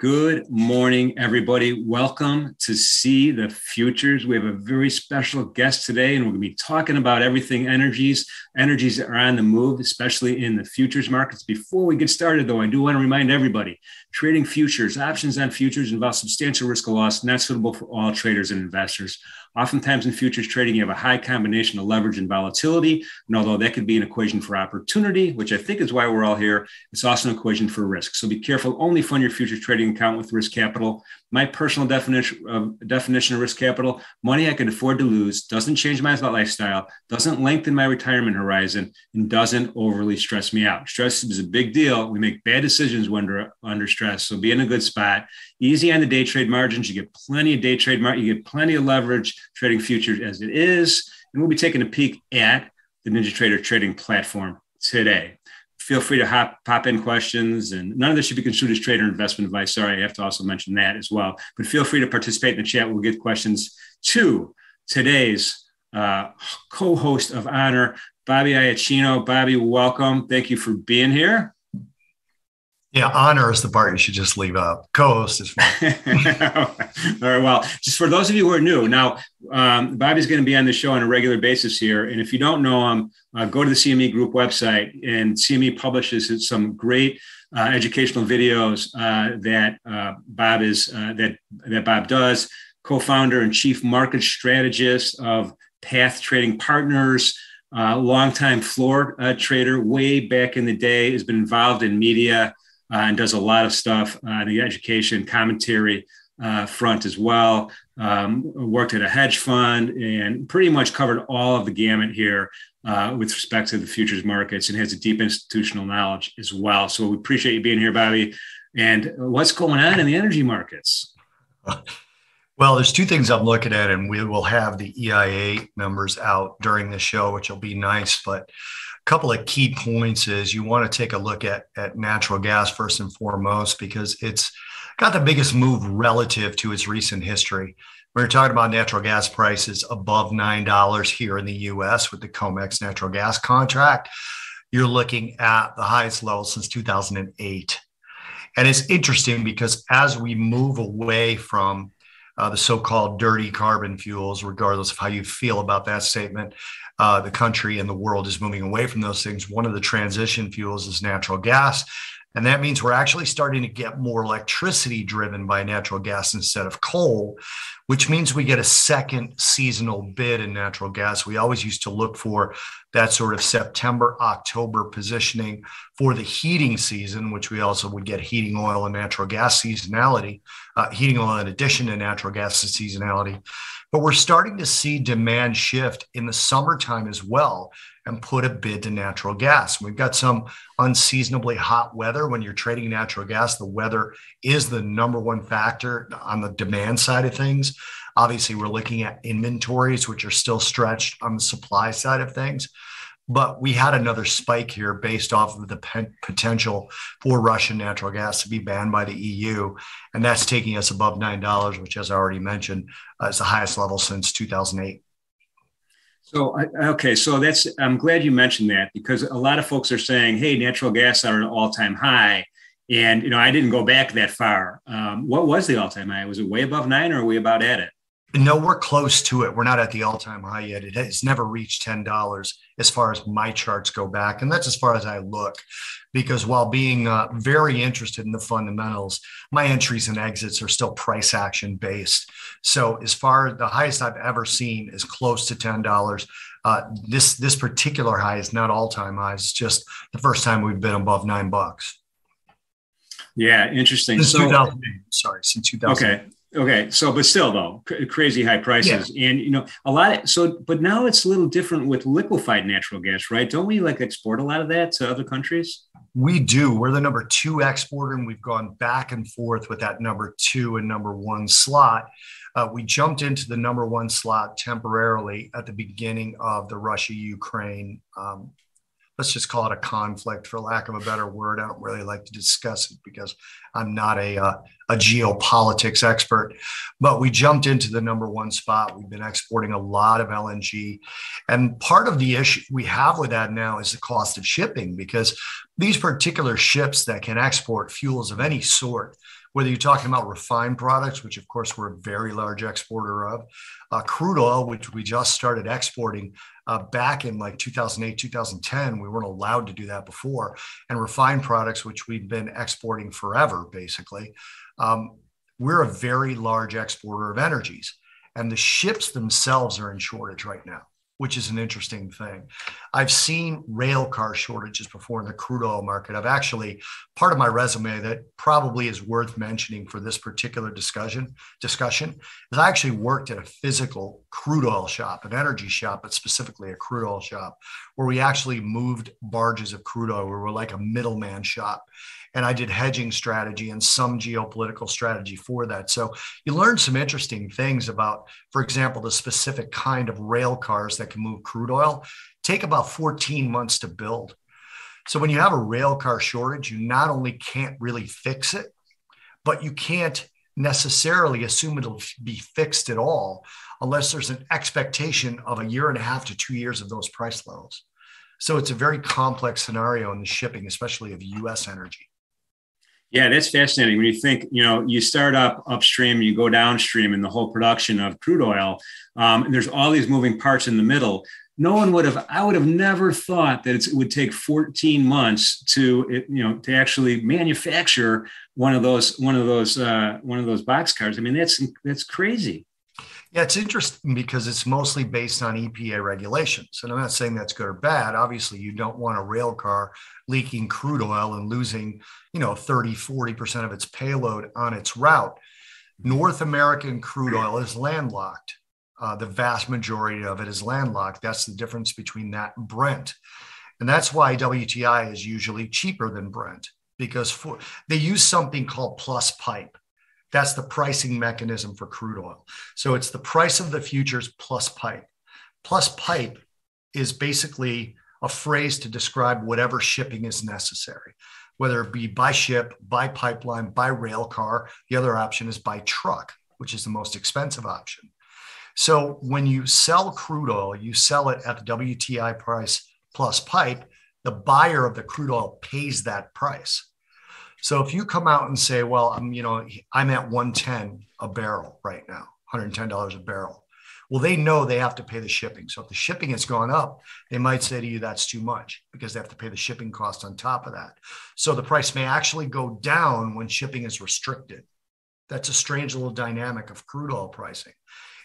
Good morning, everybody. Welcome to See the Futures. We have a very special guest today, and we're going to be talking about everything energies, energies that are on the move, especially in the futures markets. Before we get started, though, I do want to remind everybody trading futures, options on futures involve substantial risk of loss, not suitable for all traders and investors. Oftentimes in futures trading, you have a high combination of leverage and volatility. And although that could be an equation for opportunity, which I think is why we're all here, it's also an equation for risk. So be careful. Only fund your futures trading account with risk capital. My personal definition of, definition of risk capital money I can afford to lose, doesn't change my lifestyle, doesn't lengthen my retirement horizon, and doesn't overly stress me out. Stress is a big deal. We make bad decisions when under, under stress. So be in a good spot. Easy on the day trade margins. You get plenty of day trade, mar- you get plenty of leverage trading futures as it is. And we'll be taking a peek at the NinjaTrader trading platform today feel free to hop, pop in questions. And none of this should be construed as trade or investment advice. Sorry, I have to also mention that as well. But feel free to participate in the chat. We'll get questions to today's uh, co-host of honor, Bobby Iaccino. Bobby, welcome. Thank you for being here. Yeah, honor is the part you should just leave out. Co-host is fine. All right. Well, just for those of you who are new, now um, Bobby's going to be on the show on a regular basis here, and if you don't know him, uh, go to the CME Group website, and CME publishes some great uh, educational videos uh, that uh, Bob is uh, that that Bob does. Co-founder and chief market strategist of Path Trading Partners. Uh, longtime floor uh, trader, way back in the day, has been involved in media, and does a lot of stuff on the education commentary uh, front as well. Um, worked at a hedge fund and pretty much covered all of the gamut here uh, with respect to the futures markets and has a deep institutional knowledge as well. So we appreciate you being here, Bobby. And what's going on in the energy markets? Well, there's two things I'm looking at, and we will have the EIA numbers out during the show, which will be nice. But couple of key points is you want to take a look at, at natural gas first and foremost because it's got the biggest move relative to its recent history. We are talking about natural gas prices above $9 here in the US with the COMEX natural gas contract. You're looking at the highest level since 2008. And it's interesting because as we move away from uh, the so called dirty carbon fuels, regardless of how you feel about that statement, uh, the country and the world is moving away from those things. One of the transition fuels is natural gas. And that means we're actually starting to get more electricity driven by natural gas instead of coal, which means we get a second seasonal bid in natural gas. We always used to look for that sort of September, October positioning for the heating season, which we also would get heating oil and natural gas seasonality, uh, heating oil in addition to natural gas seasonality. But we're starting to see demand shift in the summertime as well and put a bid to natural gas. We've got some unseasonably hot weather. When you're trading natural gas, the weather is the number one factor on the demand side of things. Obviously, we're looking at inventories, which are still stretched on the supply side of things. But we had another spike here based off of the potential for Russian natural gas to be banned by the EU. And that's taking us above $9, which, as I already mentioned, uh, is the highest level since 2008. So okay, so that's I'm glad you mentioned that because a lot of folks are saying, "Hey, natural gas are at an all-time high," and you know I didn't go back that far. Um, what was the all-time high? Was it way above nine, or are we about at it? No, we're close to it. We're not at the all-time high yet. It has never reached ten dollars as far as my charts go back, and that's as far as I look. Because while being uh, very interested in the fundamentals, my entries and exits are still price action based. So as far as the highest I've ever seen is close to ten dollars. Uh, this this particular high is not all-time high. It's just the first time we've been above nine bucks. Yeah, interesting. Since so, Sorry, since 2000. Okay. Okay, so but still though, crazy high prices, yeah. and you know a lot. Of, so, but now it's a little different with liquefied natural gas, right? Don't we like export a lot of that to other countries? We do. We're the number two exporter, and we've gone back and forth with that number two and number one slot. Uh, we jumped into the number one slot temporarily at the beginning of the Russia Ukraine um, let's just call it a conflict for lack of a better word. I don't really like to discuss it because I'm not a, uh, a geopolitics expert, but we jumped into the number one spot. We've been exporting a lot of LNG. And part of the issue we have with that now is the cost of shipping because these particular ships that can export fuels of any sort, whether you're talking about refined products, which of course we're a very large exporter of, uh, crude oil, which we just started exporting uh, back in like 2008, 2010. We weren't allowed to do that before, and refined products, which we've been exporting forever, basically. Um, we're a very large exporter of energies, and the ships themselves are in shortage right now which is an interesting thing. I've seen rail car shortages before in the crude oil market. I've actually part of my resume that probably is worth mentioning for this particular discussion discussion is I actually worked at a physical crude oil shop, an energy shop, but specifically a crude oil shop, where we actually moved barges of crude oil. Where We were like a middleman shop and I did hedging strategy and some geopolitical strategy for that. So you learn some interesting things about, for example, the specific kind of rail cars that can move crude oil take about 14 months to build. So when you have a rail car shortage, you not only can't really fix it, but you can't necessarily assume it'll be fixed at all unless there's an expectation of a year and a half to two years of those price levels. So it's a very complex scenario in the shipping, especially of US energy. Yeah, that's fascinating. When you think, you know, you start up upstream, you go downstream in the whole production of crude oil, um, and there's all these moving parts in the middle. No one would have, I would have never thought that it would take 14 months to, you know, to actually manufacture one of those, one of those, uh, one of those box cars. I mean, that's, that's crazy. Yeah, it's interesting because it's mostly based on EPA regulations. And I'm not saying that's good or bad. Obviously, you don't want a rail car leaking crude oil and losing, you know, 30, 40% of its payload on its route. North American crude oil is landlocked. Uh, the vast majority of it is landlocked. That's the difference between that and Brent. And that's why WTI is usually cheaper than Brent because for, they use something called plus pipe. That's the pricing mechanism for crude oil. So it's the price of the futures plus pipe. Plus pipe is basically a phrase to describe whatever shipping is necessary, whether it be by ship, by pipeline, by rail car. The other option is by truck, which is the most expensive option. So when you sell crude oil, you sell it at the WTI price plus pipe. The buyer of the crude oil pays that price. So if you come out and say, well, I'm, you know, I'm at 110 a barrel right now, $110 a barrel. Well, they know they have to pay the shipping. So if the shipping has gone up, they might say to you, that's too much because they have to pay the shipping cost on top of that. So the price may actually go down when shipping is restricted. That's a strange little dynamic of crude oil pricing.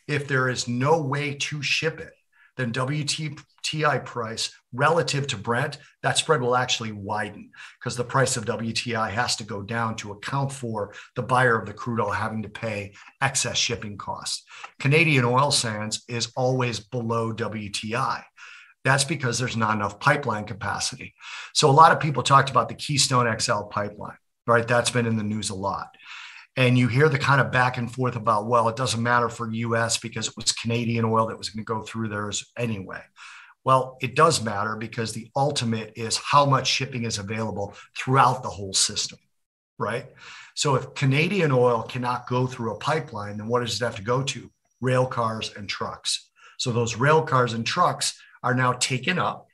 If there is no way to ship it, then WTI price relative to Brent, that spread will actually widen because the price of WTI has to go down to account for the buyer of the crude oil having to pay excess shipping costs. Canadian oil sands is always below WTI. That's because there's not enough pipeline capacity. So a lot of people talked about the Keystone XL pipeline, right? That's been in the news a lot and you hear the kind of back and forth about well it doesn't matter for us because it was canadian oil that was going to go through theirs anyway. Well it does matter because the ultimate is how much shipping is available throughout the whole system right? So if canadian oil cannot go through a pipeline then what does it have to go to? Rail cars and trucks. So those rail cars and trucks are now taken up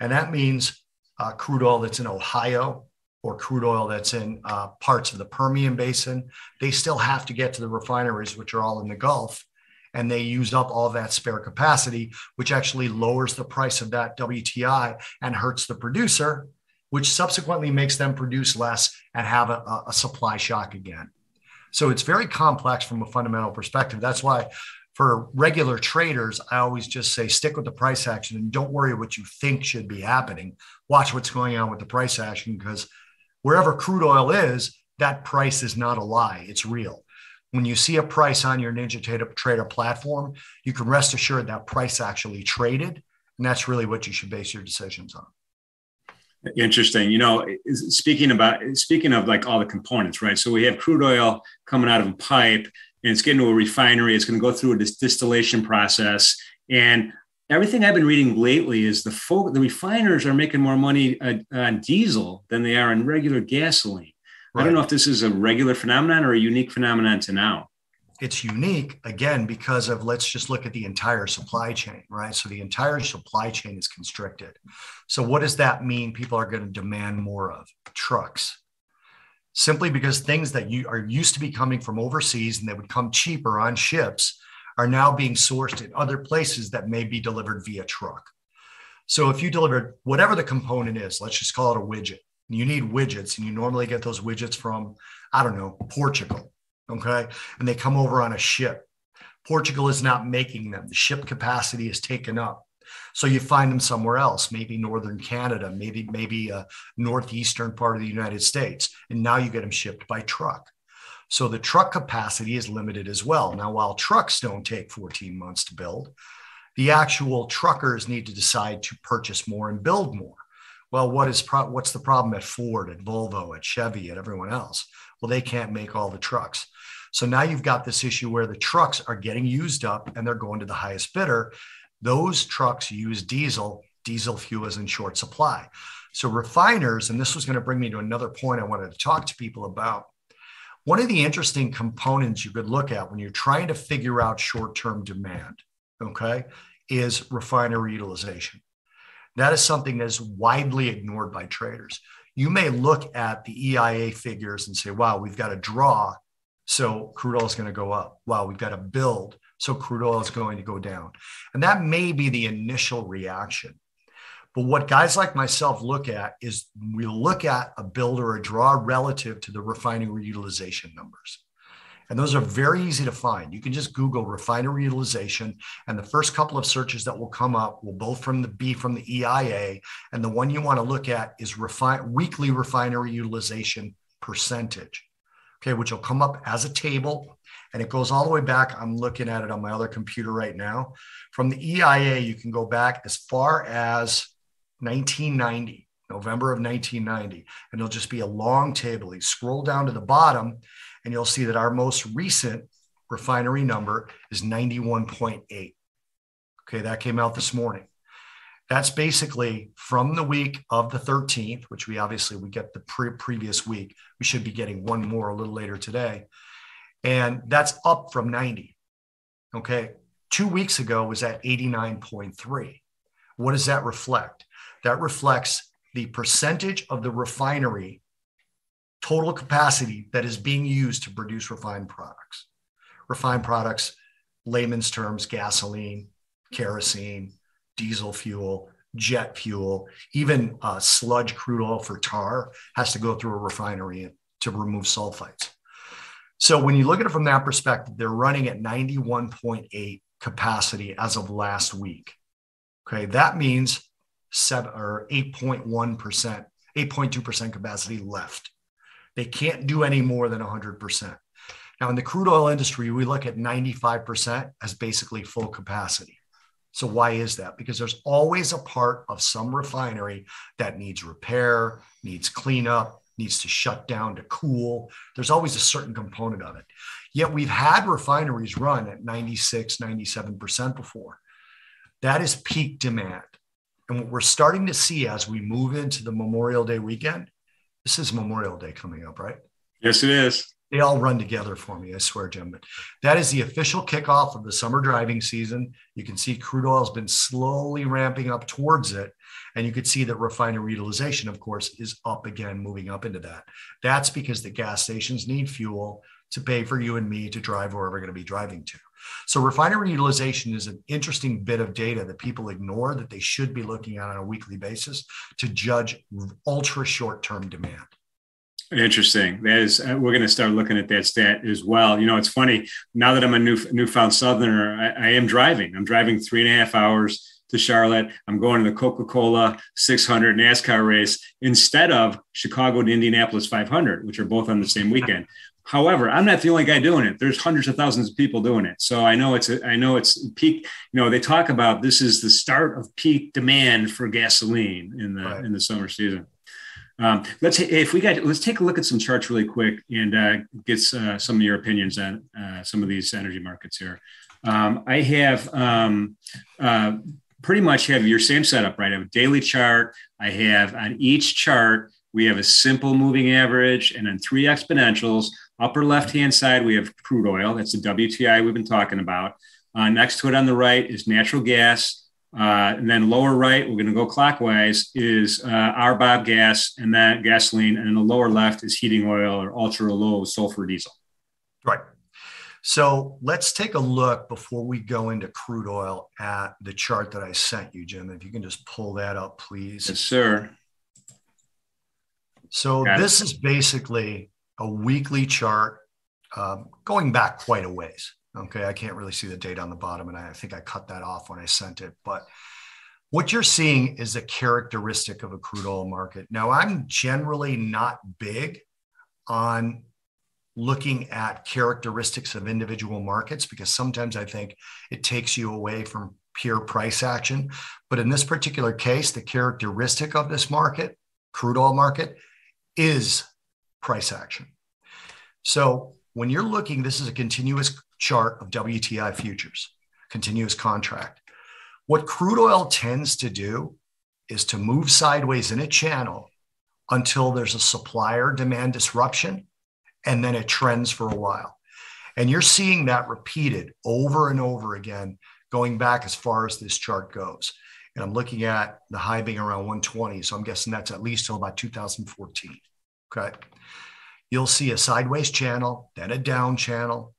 and that means uh, crude oil that's in ohio or crude oil that's in uh, parts of the Permian Basin, they still have to get to the refineries, which are all in the Gulf. And they use up all that spare capacity, which actually lowers the price of that WTI and hurts the producer, which subsequently makes them produce less and have a, a supply shock again. So it's very complex from a fundamental perspective. That's why for regular traders, I always just say stick with the price action and don't worry what you think should be happening. Watch what's going on with the price action because wherever crude oil is, that price is not a lie, it's real. When you see a price on your Ninja Trader, platform, you can rest assured that price actually traded. And that's really what you should base your decisions on. Interesting. You know, speaking about speaking of like all the components, right? So we have crude oil coming out of a pipe and it's getting to a refinery. It's going to go through a distillation process. And everything I've been reading lately is the folk, the refiners are making more money uh, on diesel than they are on regular gasoline. Right. I don't know if this is a regular phenomenon or a unique phenomenon to now. It's unique again because of let's just look at the entire supply chain, right? So the entire supply chain is constricted. So what does that mean? People are going to demand more of trucks. simply because things that you are used to be coming from overseas and they would come cheaper on ships are now being sourced in other places that may be delivered via truck. So if you delivered whatever the component is, let's just call it a widget. You need widgets, and you normally get those widgets from, I don't know, Portugal. Okay. And they come over on a ship. Portugal is not making them. The ship capacity is taken up. So you find them somewhere else, maybe northern Canada, maybe maybe a northeastern part of the United States, and now you get them shipped by truck. So the truck capacity is limited as well. Now, while trucks don't take 14 months to build, the actual truckers need to decide to purchase more and build more. Well, what is pro- what's the problem at Ford, at Volvo, at Chevy, at everyone else? Well, they can't make all the trucks. So now you've got this issue where the trucks are getting used up and they're going to the highest bidder. Those trucks use diesel. Diesel fuel is in short supply. So refiners, and this was going to bring me to another point I wanted to talk to people about. One of the interesting components you could look at when you're trying to figure out short term demand, okay, is refinery utilization. That is something that is widely ignored by traders. You may look at the EIA figures and say, wow, we've got a draw, so crude oil is going to go up. Wow, we've got a build, so crude oil is going to go down. And that may be the initial reaction. But what guys like myself look at is we look at a build or a draw relative to the refinery utilization numbers. And those are very easy to find. You can just Google refinery utilization, and the first couple of searches that will come up will both from the be from the EIA, and the one you want to look at is weekly refinery utilization percentage. Okay, which will come up as a table, and it goes all the way back. I'm looking at it on my other computer right now. From the EIA, you can go back as far as 1990, November of 1990, and it'll just be a long table. You scroll down to the bottom, and you'll see that our most recent refinery number is 91.8. Okay, that came out this morning. That's basically from the week of the 13th, which we obviously we get the pre- previous week. We should be getting one more a little later today. And that's up from 90. Okay. Two weeks ago was at 89.3. What does that reflect? That reflects the percentage of the refinery total capacity that is being used to produce refined products. Refined products, layman's terms, gasoline, kerosene, diesel fuel, jet fuel, even uh, sludge crude oil for tar has to go through a refinery to remove sulfites. So when you look at it from that perspective, they're running at 91.8 capacity as of last week. Okay, that means seven or 8.1%, 8.2% capacity left. They can't do any more than 100%. Now, in the crude oil industry, we look at 95% as basically full capacity. So, why is that? Because there's always a part of some refinery that needs repair, needs cleanup, needs to shut down to cool. There's always a certain component of it. Yet, we've had refineries run at 96, 97% before. That is peak demand. And what we're starting to see as we move into the Memorial Day weekend, this is Memorial Day coming up, right? Yes, it is. They all run together for me, I swear, Jim. But that is the official kickoff of the summer driving season. You can see crude oil has been slowly ramping up towards it. And you can see that refinery utilization, of course, is up again, moving up into that. That's because the gas stations need fuel to pay for you and me to drive wherever we're going to be driving to. So refinery utilization is an interesting bit of data that people ignore that they should be looking at on a weekly basis to judge ultra short-term demand. Interesting. That is, uh, we're going to start looking at that stat as well. You know, it's funny now that I'm a new newfound Southerner. I, I am driving. I'm driving three and a half hours to Charlotte. I'm going to the Coca Cola 600 NASCAR race instead of Chicago to Indianapolis 500, which are both on the same weekend. However, I'm not the only guy doing it. There's hundreds of thousands of people doing it. So I know it's a, I know it's peak. You know, they talk about this is the start of peak demand for gasoline in the right. in the summer season. Um, let's if we got let's take a look at some charts really quick and uh, get uh, some of your opinions on uh, some of these energy markets here. Um, I have um, uh, pretty much have your same setup, right? I have a daily chart. I have on each chart we have a simple moving average and then three exponentials Upper left hand side, we have crude oil. That's the WTI we've been talking about. Uh, next to it on the right is natural gas. Uh, and then lower right, we're going to go clockwise, is uh, RBOB gas and that gasoline. And in the lower left is heating oil or ultra low sulfur diesel. Right. So let's take a look before we go into crude oil at the chart that I sent you, Jim. If you can just pull that up, please. Yes, sir. So Got this it. is basically a weekly chart um, going back quite a ways. Okay, I can't really see the date on the bottom, and I think I cut that off when I sent it. But what you're seeing is a characteristic of a crude oil market. Now, I'm generally not big on looking at characteristics of individual markets because sometimes I think it takes you away from pure price action. But in this particular case, the characteristic of this market, crude oil market, is price action. So when you're looking, this is a continuous chart of WTI futures, continuous contract. What crude oil tends to do is to move sideways in a channel until there's a supplier demand disruption and then it trends for a while. And you're seeing that repeated over and over again, going back as far as this chart goes. And I'm looking at the high being around 120. So I'm guessing that's at least till about 2014. Okay. You'll see a sideways channel, then a down channel,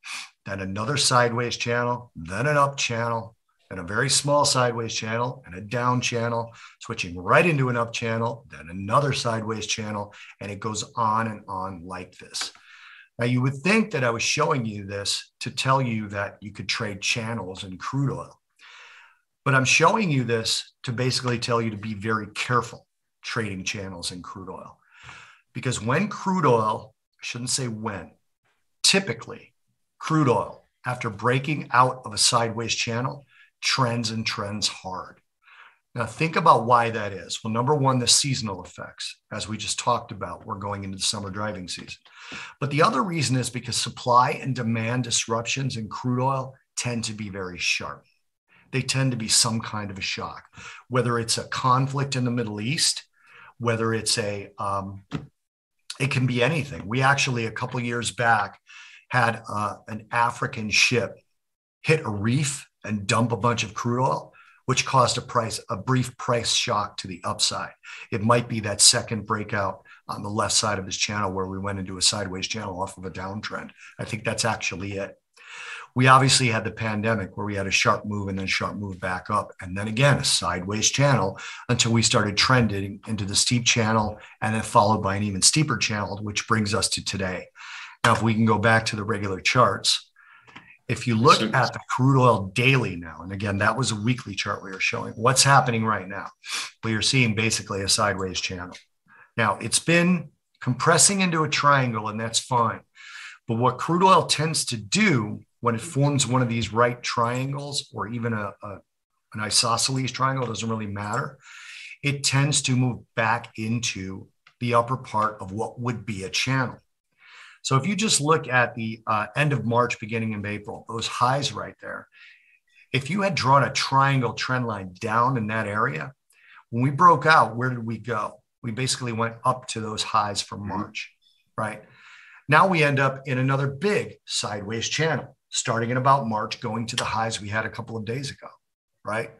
then another sideways channel, then an up channel, and a very small sideways channel and a down channel, switching right into an up channel, then another sideways channel, and it goes on and on like this. Now, you would think that I was showing you this to tell you that you could trade channels in crude oil. But I'm showing you this to basically tell you to be very careful trading channels in crude oil. Because when crude oil, I shouldn't say when, typically crude oil, after breaking out of a sideways channel, trends and trends hard. Now, think about why that is. Well, number one, the seasonal effects, as we just talked about, we're going into the summer driving season. But the other reason is because supply and demand disruptions in crude oil tend to be very sharp. They tend to be some kind of a shock, whether it's a conflict in the Middle East, whether it's a, um, it can be anything. We actually, a couple years back, had uh, an African ship hit a reef and dump a bunch of crude oil which caused a price a brief price shock to the upside. It might be that second breakout on the left side of this channel where we went into a sideways channel off of a downtrend. I think that's actually it. We obviously had the pandemic where we had a sharp move and then sharp move back up. And then again, a sideways channel until we started trending into the steep channel and then followed by an even steeper channel, which brings us to today. Now, if we can go back to the regular charts, if you look at the crude oil daily now, and again, that was a weekly chart we were showing, what's happening right now? We are seeing basically a sideways channel. Now, it's been compressing into a triangle, and that's fine. But what crude oil tends to do when it forms one of these right triangles or even a, a an isosceles triangle, doesn't really matter, it tends to move back into the upper part of what would be a channel. So if you just look at the uh, end of March, beginning of April, those highs right there, if you had drawn a triangle trend line down in that area, when we broke out, where did we go? We basically went up to those highs from mm-hmm. March, right? Now we end up in another big sideways channel, starting in about March, going to the highs we had a couple of days ago, right?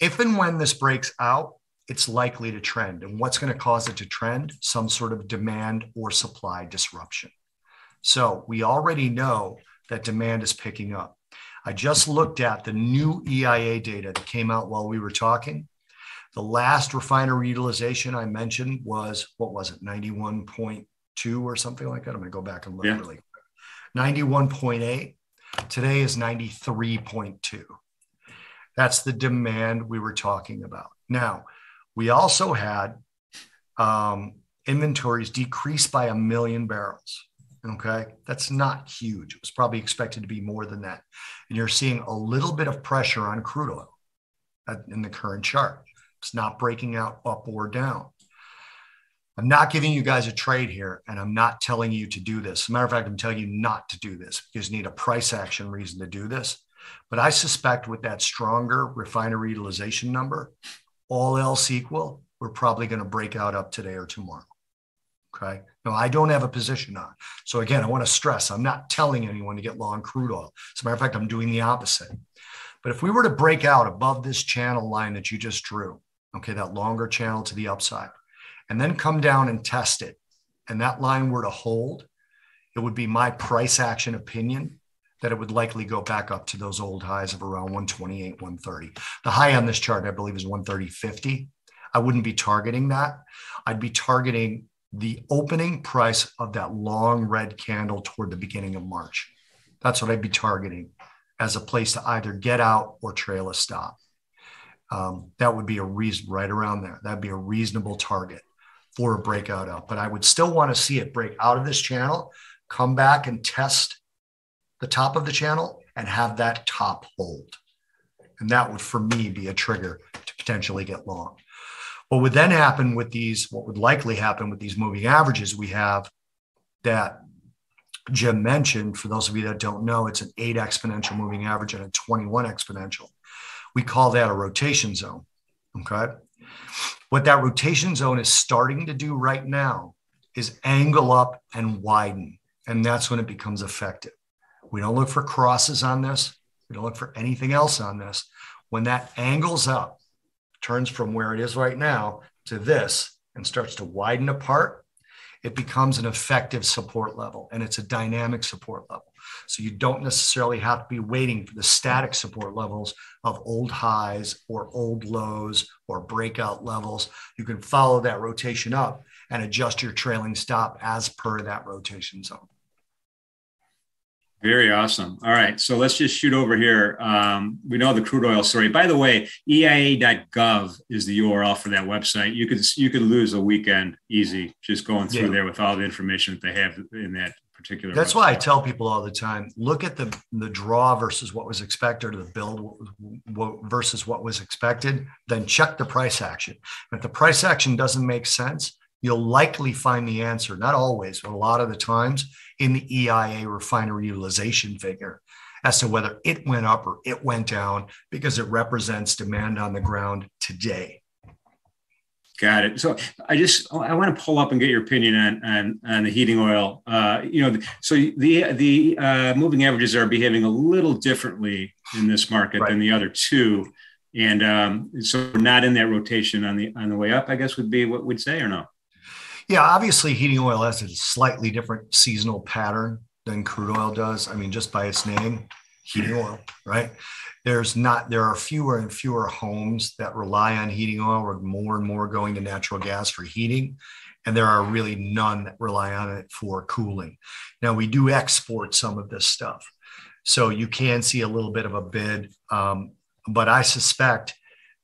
If and when this breaks out, it's likely to trend. And what's going to cause it to trend? Some sort of demand or supply disruption. So we already know that demand is picking up. I just looked at the new EIA data that came out while we were talking. The last refinery utilization I mentioned was what was it, 91.2 or something like that? I'm going to go back and look yeah. really quick. 91.8. Today is 93.2. That's the demand we were talking about. Now, we also had um, inventories decrease by a million barrels. Okay. That's not huge. It was probably expected to be more than that. And you're seeing a little bit of pressure on crude oil in the current chart. It's not breaking out up or down. I'm not giving you guys a trade here, and I'm not telling you to do this. As a matter of fact, I'm telling you not to do this because you need a price action reason to do this. But I suspect with that stronger refinery utilization number, all else equal, we're probably going to break out up today or tomorrow. Okay. No, I don't have a position on. So again, I want to stress I'm not telling anyone to get long crude oil. As a matter of fact, I'm doing the opposite. But if we were to break out above this channel line that you just drew, okay, that longer channel to the upside, and then come down and test it, and that line were to hold, it would be my price action opinion that it would likely go back up to those old highs of around 128, 130. The high on this chart, I believe, is 130.50. I wouldn't be targeting that. I'd be targeting the opening price of that long red candle toward the beginning of March. That's what I'd be targeting as a place to either get out or trail a stop. Um, that would be a reason right around there. That'd be a reasonable target for a breakout up. But I would still want to see it break out of this channel, come back and test the top of the channel and have that top hold. And that would, for me, be a trigger to potentially get long. What would then happen with these, what would likely happen with these moving averages we have that Jim mentioned, for those of you that don't know, it's an eight exponential moving average and a 21 exponential. We call that a rotation zone. Okay. What that rotation zone is starting to do right now is angle up and widen. And that's when it becomes effective. We don't look for crosses on this. We don't look for anything else on this. When that angles up, turns from where it is right now to this and starts to widen apart, it becomes an effective support level and it's a dynamic support level. So you don't necessarily have to be waiting for the static support levels of old highs or old lows or breakout levels. You can follow that rotation up and adjust your trailing stop as per that rotation zone. Very awesome. All right. So let's just shoot over here. Um, we know the crude oil story. By the way, EIA.gov is the URL for that website. You could you could lose a weekend easy just going through yeah. there with all the information that they have in that particular. That's website. why I tell people all the time: look at the the draw versus what was expected, or the build versus what was expected. Then check the price action. If the price action doesn't make sense, you'll likely find the answer. Not always, but a lot of the times in the EIA refinery utilization figure as to whether it went up or it went down because it represents demand on the ground today. Got it. So I just I want to pull up and get your opinion on on, on the heating oil. Uh, you know, so the the uh, moving averages are behaving a little differently in this market right. than the other two, and um, so not in that rotation on the on the way up. I guess would be what we'd say or no. Yeah, obviously, heating oil has a slightly different seasonal pattern than crude oil does. I mean, just by its name, heating oil, right? There's not, there are fewer and fewer homes that rely on heating oil, or more and more going to natural gas for heating. And there are really none that rely on it for cooling. Now, we do export some of this stuff. So you can see a little bit of a bid. Um, but I suspect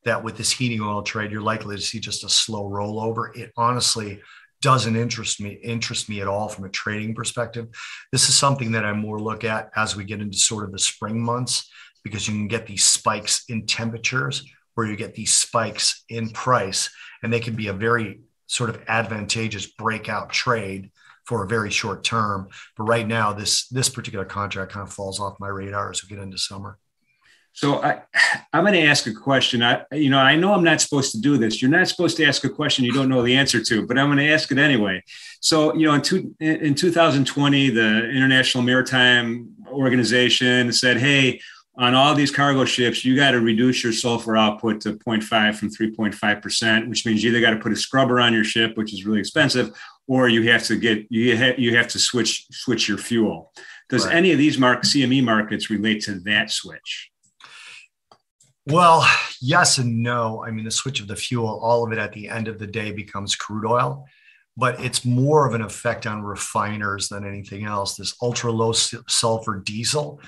that with this heating oil trade, you're likely to see just a slow rollover. It honestly, doesn't interest me interest me at all from a trading perspective. This is something that I more look at as we get into sort of the spring months because you can get these spikes in temperatures where you get these spikes in price and they can be a very sort of advantageous breakout trade for a very short term. But right now, this this particular contract kind of falls off my radar as we get into summer. So I, I'm going to ask a question. I, you know, I know I'm not supposed to do this. You're not supposed to ask a question you don't know the answer to, but I'm going to ask it anyway. So, you know, in, two, in 2020, the International Maritime Organization said, "Hey, on all these cargo ships, you got to reduce your sulfur output to 0.5 from 3.5 percent, which means you either got to put a scrubber on your ship, which is really expensive, or you have to get you have you have to switch switch your fuel." Does right. any of these mark CME markets relate to that switch? Well, yes and no. I mean, the switch of the fuel, all of it at the end of the day becomes crude oil, but it's more of an effect on refiners than anything else. This ultra low sulfur diesel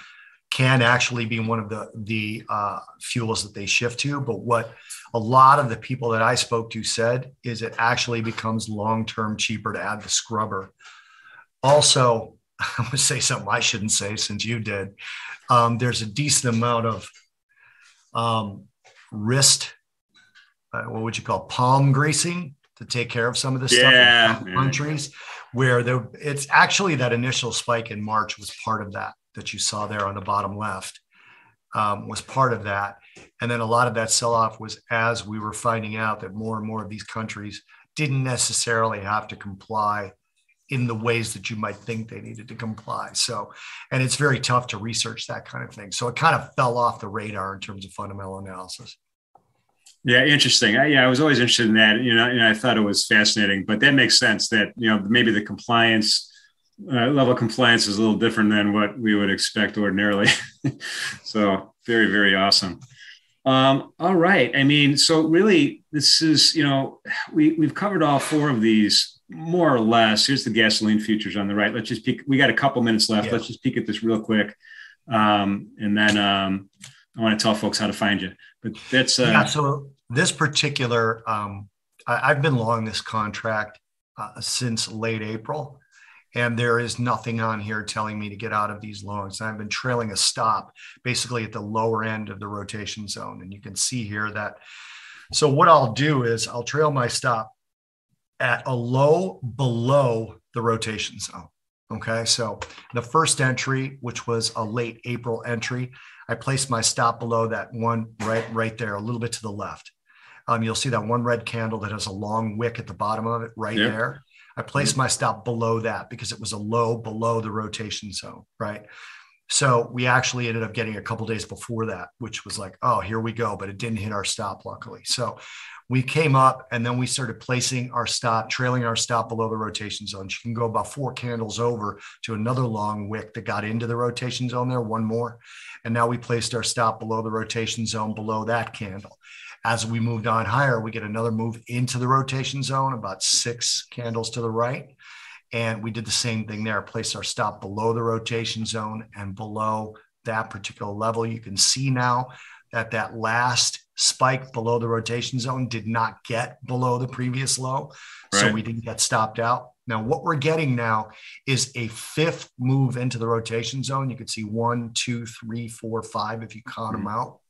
can actually be one of the the uh, fuels that they shift to. But what a lot of the people that I spoke to said is it actually becomes long term cheaper to add the scrubber. Also, I'm going to say something I shouldn't say since you did. Um, there's a decent amount of um, wrist, uh, what would you call palm greasing to take care of some of this yeah, stuff in countries where there, it's actually that initial spike in March was part of that that you saw there on the bottom left um, was part of that. And then a lot of that sell off was as we were finding out that more and more of these countries didn't necessarily have to comply in the ways that you might think they needed to comply. So, and it's very tough to research that kind of thing. So it kind of fell off the radar in terms of fundamental analysis. Yeah, interesting. I, yeah, I was always interested in that. You know, and I thought it was fascinating. But that makes sense. That you know maybe the compliance uh, level of compliance is a little different than what we would expect ordinarily. so very, very awesome. Um, all right. I mean, so really, this is you know we we've covered all four of these more or less. Here's the gasoline futures on the right. Let's just peek. We got a couple minutes left. Yeah. Let's just peek at this real quick, um, and then um, I want to tell folks how to find you. But that's uh, yeah. So this particular, um, I, have been long this contract uh, since late April, and there is nothing on here telling me to get out of these longs. I've been trailing a stop basically at the lower end of the rotation zone, and you can see here that. So what I'll do is I'll trail my stop at a low below the rotation zone. Okay, so the first entry, which was a late April entry, I placed my stop below that one right right there, a little bit to the left. Um, you'll see that one red candle that has a long wick at the bottom of it right there. I placed mm-hmm. my stop below that because it was a low below the rotation zone, right? So we actually ended up getting a couple days before that, which was like, oh, here we go, but it didn't hit our stop, luckily. So we came up and then we started placing our stop, trailing our stop below the rotation zone. You can go about four candles over to another long wick that got into the rotation zone there, one more. And now we placed our stop below the rotation zone below that candle. As we moved on higher, we get another move into the rotation zone, about six candles to the right. And we did the same thing there, place our stop below the rotation zone and below that particular level. You can see now that that last spike below the rotation zone did not get below the previous low. Right. So we didn't get stopped out. Now, what we're getting now is a fifth move into the rotation zone. You can see one, two, three, four, five if you count mm-hmm. them out.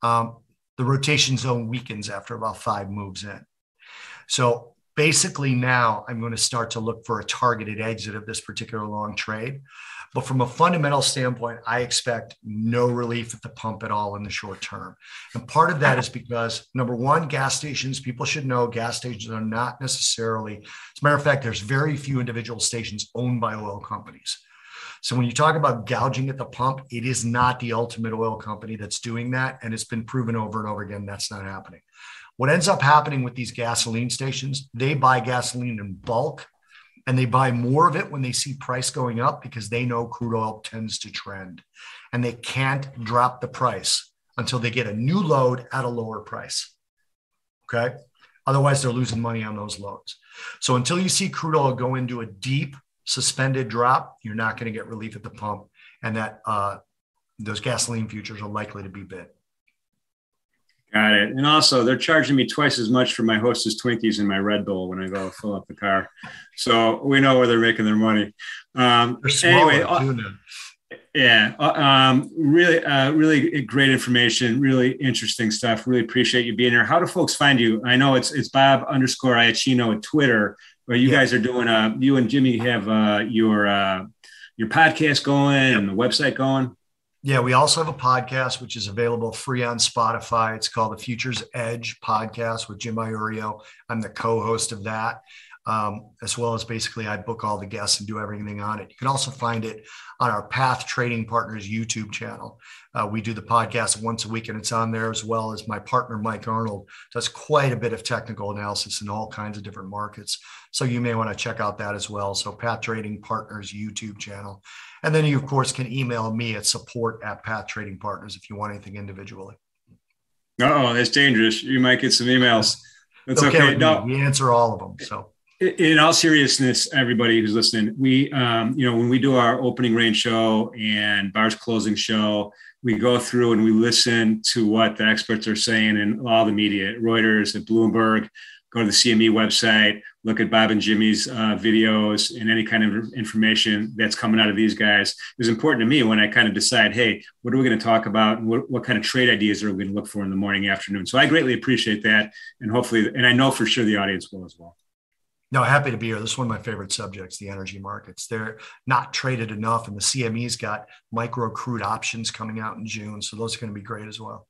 Um, the rotation zone weakens after about five moves in. So basically, now I'm going to start to look for a targeted exit of this particular long trade. But from a fundamental standpoint, I expect no relief at the pump at all in the short term. And part of that is because number one, gas stations, people should know gas stations are not necessarily, as a matter of fact, there's very few individual stations owned by oil companies. So when you talk about gouging at the pump, it is not the ultimate oil company that's doing that. And it's been proven over and over again that's not happening. What ends up happening with these gasoline stations, they buy gasoline in bulk and they buy more of it when they see price going up because they know crude oil tends to trend and they can't drop the price until they get a new load at a lower price. Okay. Otherwise, they're losing money on those loads. So until you see crude oil go into a deep suspended drop, you're not going to get relief at the pump, and that uh, those gasoline futures are likely to be bid. Got it. And also, they're charging me twice as much for my Hostess Twinkies and my Red Bull when I go fill up the car. So we know where they're making their money. Um, anyway, uh, yeah, uh, um, really, uh, really great information. Really interesting stuff. Really appreciate you being here. How do folks find you? I know it's it's Bob underscore Iaccino at Twitter. Well, you yeah. guys are doing uh you and Jimmy have uh your uh your podcast going and the website going. Yeah, we also have a podcast which is available free on Spotify. It's called the Futures Edge podcast with Jim Iorio. I'm the co-host of that um, as well as basically I book all the guests and do everything on it. You can also find it on our Path Trading Partners YouTube channel. Uh, we do the podcast once a week and it's on there as well as my partner, Mike Arnold, does quite a bit of technical analysis in all kinds of different markets. So you may want to check out that as well. So Path Trading Partners YouTube channel. And then you, of course, can email me at support at Path Trading Partners if you want anything individually. Oh, that's dangerous. You might get some emails. That's okay. okay. No. We answer all of them. So in all seriousness, everybody who's listening, we, um, you know, when we do our opening range show and bars closing show, we go through and we listen to what the experts are saying in all the media, Reuters, at Bloomberg, go to the CME website, look at Bob and Jimmy's uh, videos and any kind of information that's coming out of these guys. It's important to me when I kind of decide, hey, what are we going to talk about? And what, what kind of trade ideas are we going to look for in the morning, afternoon? So I greatly appreciate that. And hopefully, and I know for sure the audience will as well. No, happy to be here. This is one of my favorite subjects, the energy markets. They're not traded enough, and the CME's got micro crude options coming out in June. So those are going to be great as well.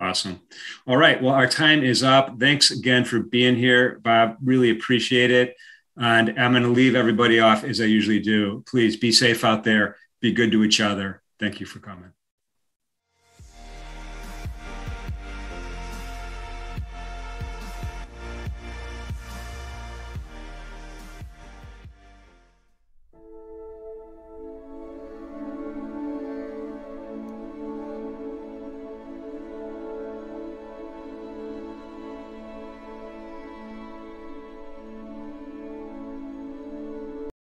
Awesome. All right. Well, our time is up. Thanks again for being here, Bob. Really appreciate it. And I'm going to leave everybody off as I usually do. Please be safe out there. Be good to each other. Thank you for coming.